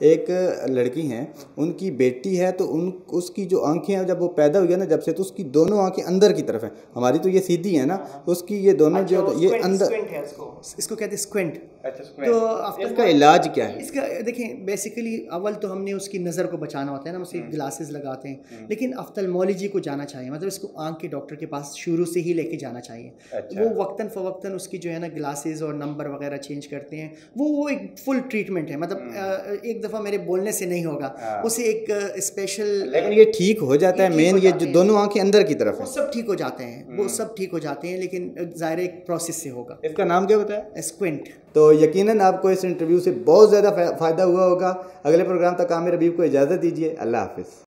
एक लड़की हैं उनकी बेटी है तो उन उसकी जो आँखें हैं जब वो पैदा हुई है ना जब से तो उसकी दोनों आँखें अंदर की तरफ़ है। हमारी तो ये सीधी है ना उसकी ये दोनों जो अच्छा, ये अंदर इसको इसको कहते हैं स्क्विंट अच्छा तो आफ्टर इसका इलाज क्या है? इसका देखें बेसिकली अव्वल तो हमने उसकी नज़र को बचाना होता है ना उसे हम्म। ग्लासेस लगाते हैं। लेकिन अफ्तलमोलॉजी को जाना चाहिए मतलब इसको आँख के डॉक्टर के पास शुरू से ही लेके जाना चाहिए। अच्छा। वो वक्तन फ़वक्तन उसकी जो है ना ग्लासेस और नंबर वगैरह चेंज करते हैं। वो वो एक फुल ट्रीटमेंट है मतलब हम्म। एक दफ़ा मेरे बोलने से नहीं होगा। हाँ। उसे एक स्पेशल लेकिन ये ठीक हो जाता है मेन ये जो दोनों आँखें अंदर की तरफ़ है। सब ठीक हो जाते हैं। हम्म। वो सब ठीक हो जाते हैं लेकिन ज़ाहिर एक प्रोसेस से होगा। इसका नाम क्या बताया? स्क्विंट तो यकीनन आपको इस इंटरव्यू से बहुत ज़्यादा फ़ायदा हुआ होगा। अगले प्रोग्राम तक आमिर रबीब को इजाज़त दीजिए। अल्लाह हाफिज़।